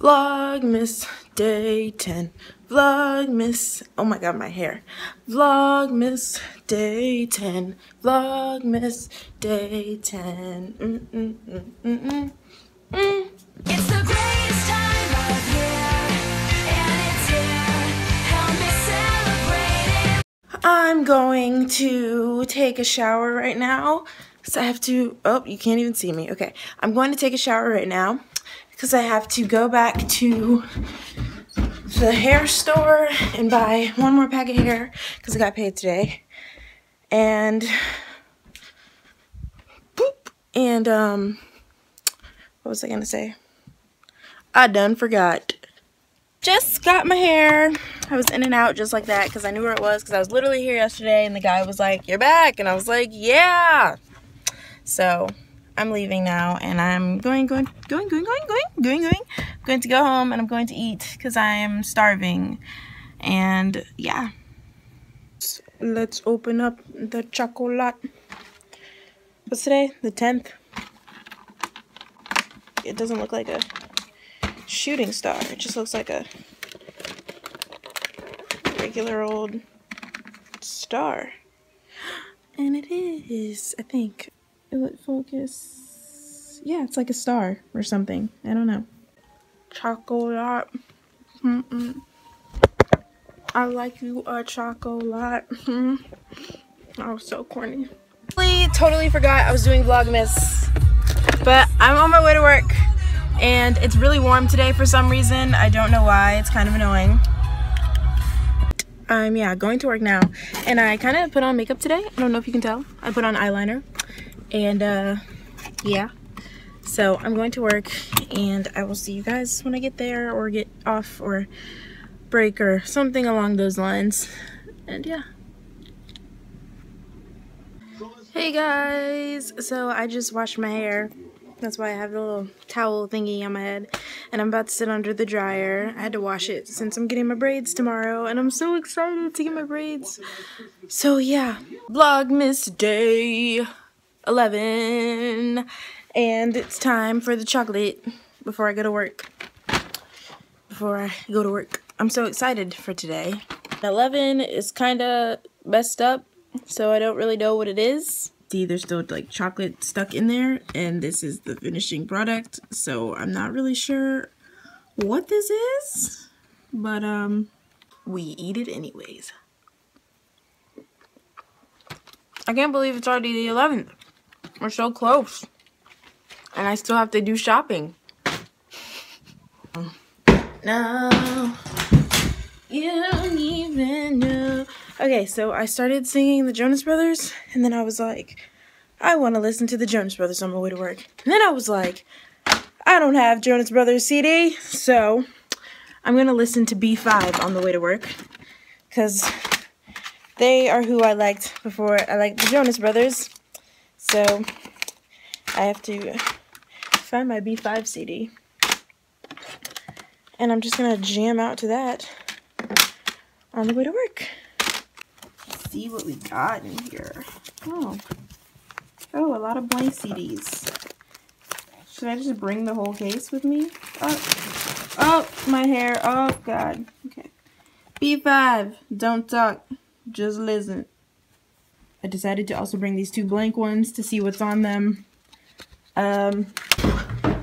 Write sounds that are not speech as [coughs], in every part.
Vlogmas day 10. Vlogmas. Oh my god, my hair. Vlogmas day 10. Vlogmas day 10. Mm -mm -mm -mm -mm. Mm. It's the greatest time of year, and it's here. Help me celebrate it. I'm going to take a shower right now. So I have to, oh, you can't even see me. Okay, I'm going to take a shower right now because I have to go back to the hair store and buy one more pack of hair because I got paid today. And, boop, and, um, what was I gonna say? I done forgot. Just got my hair. I was in and out just like that because I knew where it was because I was literally here yesterday and the guy was like, you're back. And I was like, yeah. So I'm leaving now and I'm going, going, going, going, going, going, going, going. Going to go home and I'm going to eat because I am starving. And yeah. Let's open up the chocolate. What's today? The 10th. It doesn't look like a shooting star. It just looks like a regular old star. And it is, I think. It focus? Yeah, it's like a star or something. I don't know. Chocolate. Mm -mm. I like you a chocolate. [laughs] Mm. I was so corny. Totally forgot I was doing Vlogmas. But I'm on my way to work and it's really warm today for some reason. I don't know why. It's kind of annoying. I'm, yeah, going to work now. And I kind of put on makeup today. I don't know if you can tell. I put on eyeliner. And, uh, yeah. So I'm going to work and I will see you guys when I get there or get off or break or something along those lines. And, yeah. Hey guys! So I just washed my hair. That's why I have the little towel thingy on my head. And I'm about to sit under the dryer. I had to wash it since I'm getting my braids tomorrow. And I'm so excited to get my braids. So yeah. Vlogmas Day 11. And it's time for the chocolate before I go to work. Before I go to work. I'm so excited for today. 11 is kind of messed up. So I don't really know what it is see there's still like chocolate stuck in there and this is the finishing product so I'm not really sure what this is but um we eat it anyways I can't believe it's already the 11th we're so close and I still have to do shopping no you don't even know Okay, so I started singing the Jonas Brothers, and then I was like, I want to listen to the Jonas Brothers on my way to work. And then I was like, I don't have Jonas Brothers CD, so I'm going to listen to B5 on the way to work, because they are who I liked before I liked the Jonas Brothers. So I have to find my B5 CD. And I'm just going to jam out to that on the way to work see what we got in here. Oh. Oh, a lot of blank CDs. Should I just bring the whole case with me? Oh, oh my hair. Oh, God. Okay. B5, don't talk. Just listen. I decided to also bring these two blank ones to see what's on them. Um,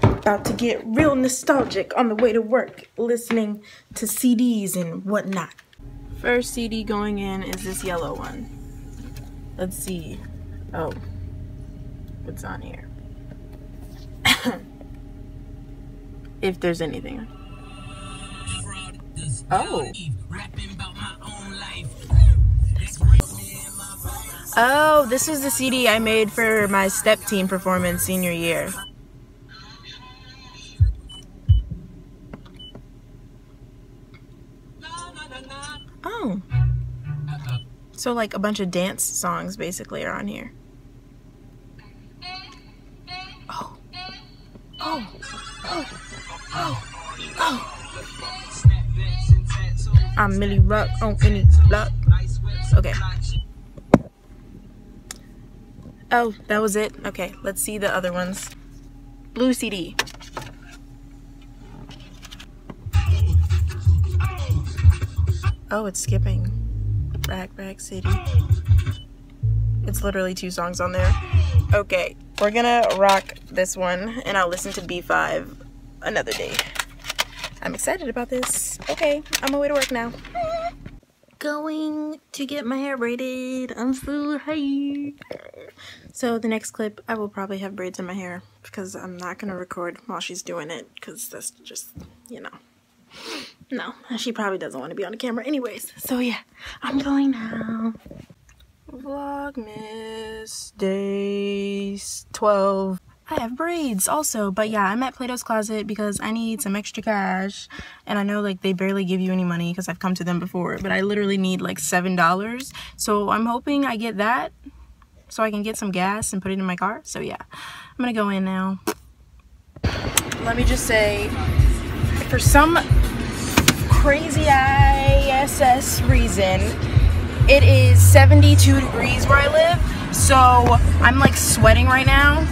about to get real nostalgic on the way to work, listening to CDs and whatnot. First CD going in is this yellow one. Let's see. Oh, what's on here? [coughs] if there's anything. Oh. Oh, this was the CD I made for my step team performance senior year. Oh. So like a bunch of dance songs basically are on here. Oh. Oh. Oh. Oh. Oh. I'm Millie Rock on any block. Okay. Oh, that was it? Okay, let's see the other ones. Blue CD. Oh, it's skipping. Rag Rag City. It's literally two songs on there. Okay, we're gonna rock this one and I'll listen to B5 another day. I'm excited about this. Okay, I'm away to work now. Going to get my hair braided. I'm so hyped. So the next clip, I will probably have braids in my hair because I'm not gonna record while she's doing it because that's just, you know. No, she probably doesn't want to be on the camera anyways. So yeah, I'm going now. Vlogmas days 12. I have braids also, but yeah, I'm at Plato's Closet because I need some extra cash. And I know like they barely give you any money because I've come to them before, but I literally need like $7. So I'm hoping I get that so I can get some gas and put it in my car. So yeah, I'm gonna go in now. Let me just say, for some crazy ISS reason, it is 72 degrees where I live. So I'm like sweating right now.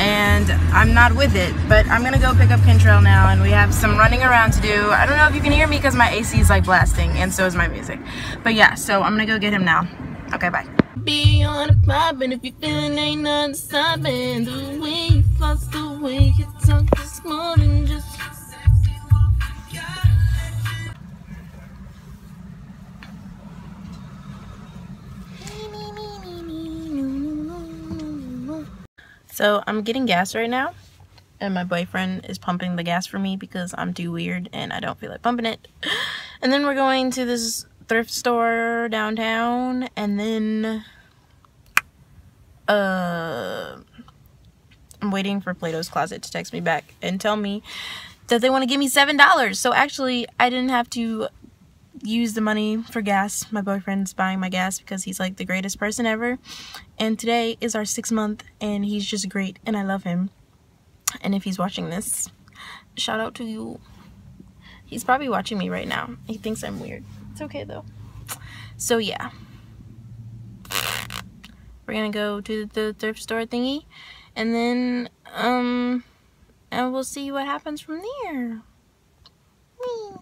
And I'm not with it, but I'm gonna go pick up Kentrell now and we have some running around to do. I don't know if you can hear me because my AC is like blasting and so is my music. But yeah, so I'm gonna go get him now. Okay, bye. Be on a if you feeling ain't nothing. The way you floss, the way you talk this morning So I'm getting gas right now, and my boyfriend is pumping the gas for me because I'm too weird and I don't feel like pumping it. [gasps] And then we're going to this thrift store downtown, and then uh, I'm waiting for Plato's Closet to text me back and tell me that they want to give me seven dollars. So actually, I didn't have to use the money for gas. My boyfriend's buying my gas because he's like the greatest person ever. And today is our six month and he's just great and I love him. And if he's watching this, shout out to you. He's probably watching me right now. He thinks I'm weird. It's okay though. So yeah. We're gonna go to the thrift store thingy and then um and we'll see what happens from there. Whee.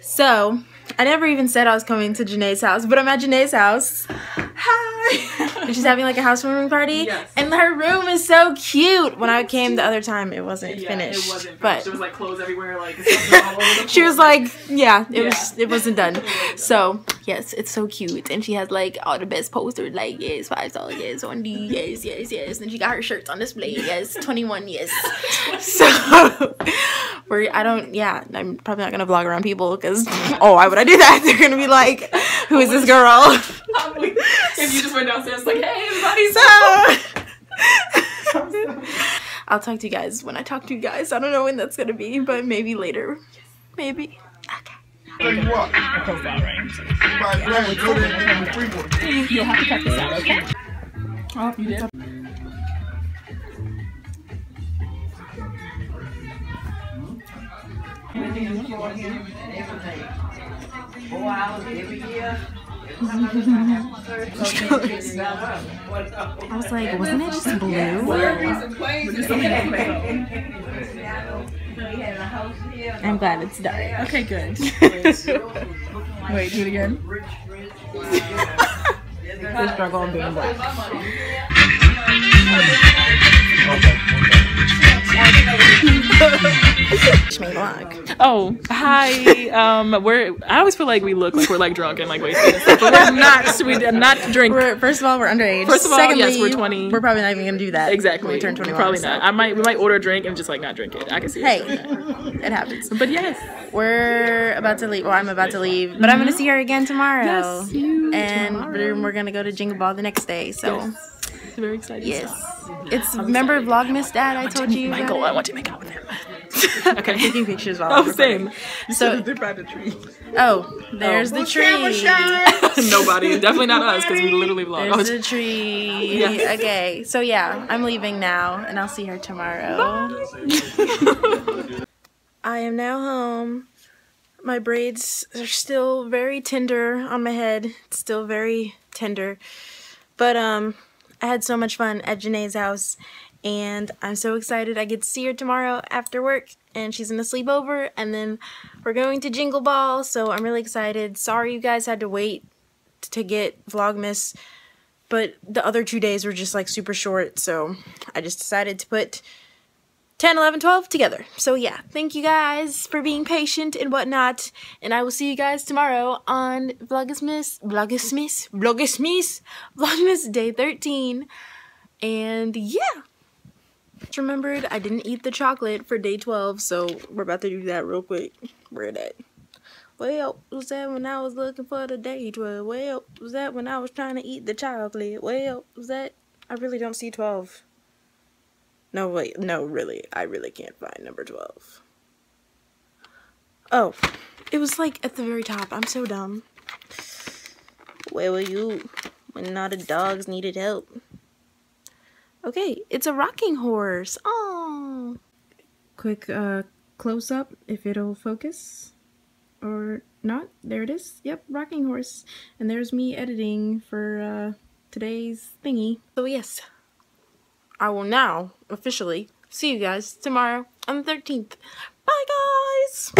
So, I never even said I was coming to Janay's house, but I'm at Janay's house. Hi! [laughs] she's having like a housewarming party. Yes. And her room is so cute. When I came the other time, it wasn't Yeah, finished. It wasn't finished. But there was like clothes everywhere, like all over the [laughs] she was like, yeah, it Yeah. was it wasn't done. [laughs] So yes, it's so cute, and she has like all the best posters, like yes, five star, yes, on D, yes, yes, yes, and she got her shirts on display, yes, [laughs] twenty one, yes. So [laughs] we're I don't, yeah, I'm probably not gonna vlog around people because oh, why would I do that? [laughs] They're gonna be like, who is this girl? If you just went downstairs, like, hey, everybody. So I'll talk to you guys when I talk to you guys. I don't know when that's gonna be, but maybe later, maybe. Okay. Tell you what. My grand go there and give me free one. You'll have to cut this out, okay? Oh, you did? I was like, wasn't it just blue? I'm glad it's dark. Okay, good. [laughs] Wait, do it again. The struggle of being black. Oh, hi. Um, we're. I always feel like we look like we're like drunk and like wasted, and stuff, but we're not. We are not drink. We're, first of all, we're underage. First of all, yes, we're 20. We're probably not even gonna do that. exactly. When we turn 21. Probably so- not. I might. We might order a drink and just like not drink it. I can see. Hey, it happens. But yes. We're about to leave. Well, I'm about to leave, but I'm gonna see her again tomorrow. Yes, you and tomorrow. we're, we're gonna go to Jingle Ball the next day. So It's very exciting. yes, stuff. it's remember Vlogmas Dad. I told you. Michael, about I want to make out with him. [laughs] okay. [laughs] taking pictures while Oh, I'm same. So They're by the tree. oh, there's the tree. [laughs] Nobody. Definitely not us because we literally vlog. There's the tree. Yes. Okay, so yeah, I'm leaving now, and I'll see her tomorrow. I am now home. My braids are still very tender on my head. It's still very tender. But um I had so much fun at Janay's house and I'm so excited I get to see her tomorrow after work and she's gonna sleep over and then we're going to Jingle Ball so I'm really excited. Sorry you guys had to wait to get Vlogmas but the other two days were just like super short so I just decided to put 10, 11, 12 together. So yeah, thank you guys for being patient and whatnot. And I will see you guys tomorrow on Vlogmasmas, Vlogmasmas, Vlogmasmas, Vlogmas Day 13. And yeah. Just remembered I didn't eat the chocolate for day 12, so we're about to do that real quick. Where that? Well, was that when I was looking for the day 12? Well, was that when I was trying to eat the chocolate? Well, was that... I really don't see 12. No, wait, no, really. I really can't find number 12. Oh, it was like at the very top. I'm so dumb. Where were you when not a dogs needed help? Okay, it's a rocking horse. Oh. Quick uh close up if it'll focus or not. There it is. Yep, rocking horse. And there's me editing for uh today's thingy. So yes, I will now officially see you guys tomorrow on the 13th. Bye, guys!